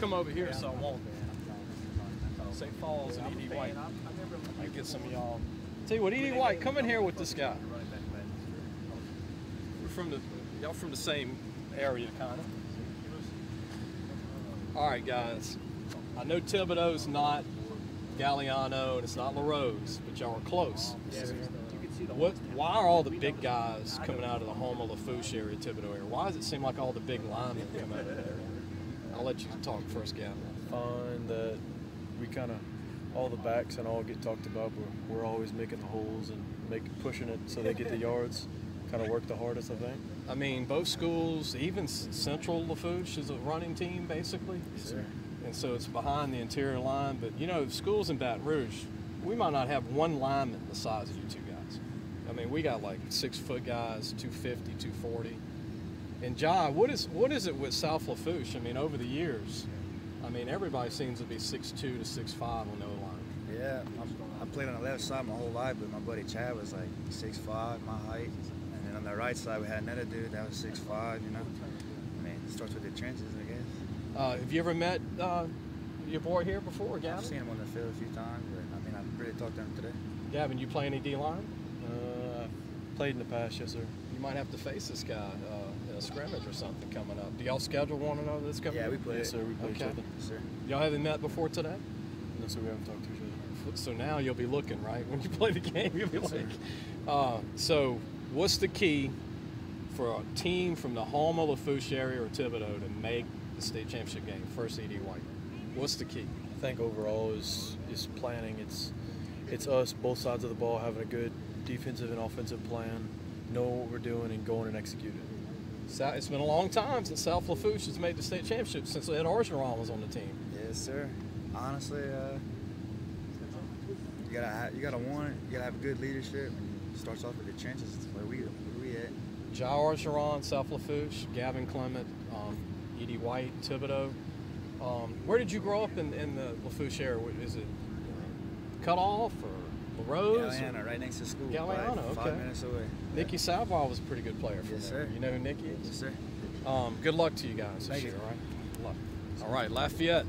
come over here, so I won't. St. Falls and E.D. White. I get some of y'all. Tell you what, E.D. White, come in here with this guy. We're from the y'all from the same area, kind of. All right, guys. I know Thibodaux's not Galliano and it's not LaRose, but y'all are close. What? Why are all the big guys coming out of the home Houma Lafourche area, Thibodaux area? Why does it seem like all the big linemen come out of there? I'll let you talk first, Gavin. Find that we kind of all the backs and all get talked about. We're, we're always making the holes and make pushing it so they get the yards. Kind of work the hardest, I think. I mean, both schools, even Central Lafourche is a running team, basically. Yes, sir. And so it's behind the interior line. But, you know, schools in Baton Rouge, we might not have one lineman the size of you two guys. I mean, we got like six foot guys, 250, 240. And Jhy, what is what is it with South Lafourche? I mean, over the years, I mean, everybody seems to be 6'2 to 6'5 on the line. Yeah, I'm, I played on the left side my whole life, but my buddy Chad was like 6'5", my height. And then on the right side, we had another dude that was 6'5", you know. I mean, it starts with the trenches, I guess. Uh, have you ever met uh, your boy here before, Gavin? I've seen him on the field a few times, but I mean, I really talked to him today. Gavin, you play any D line? Uh, played in the past, yes, sir. You might have to face this guy uh, in a scrimmage or something coming up. Do y'all schedule one another this coming Yeah, up? we played. Yes, sir. We play each other. Yes, sir. Y'all haven't met before today? No, sir. We haven't talked to each other. So now you'll be looking, right? When you play the game, you'll be like. Uh, so, what's the key for a team from the Houma, Lafourche area or Thibodaux to make the state championship game? First, ED White. What's the key? I think overall is is planning. It's it's us both sides of the ball having a good defensive and offensive plan, know what we're doing, and going and execute it. Sou- It's been a long time since South Lafourche has made the state championship since Ed Orgeron was on the team. Yes, sir. Honestly, uh, you gotta you gotta want it. You gotta have good leadership. It starts off with the trenches. Where we where we at? Jhy Orgeron, South Lafourche, Gavin Clement, um, E.D. White, Thibodaux. Um, where did you grow up in, in the Lafourche area? Is it Cut Off or LaRose? or- Galliano, right next to school. Galliano, probably Five okay. minutes away. Nikki Savoy was a pretty good player from Yes, there. sir. You know who Nikki Yes, is? sir. Um, good luck to you guys this Thank year, you. all right? Good luck. All right, Lafayette.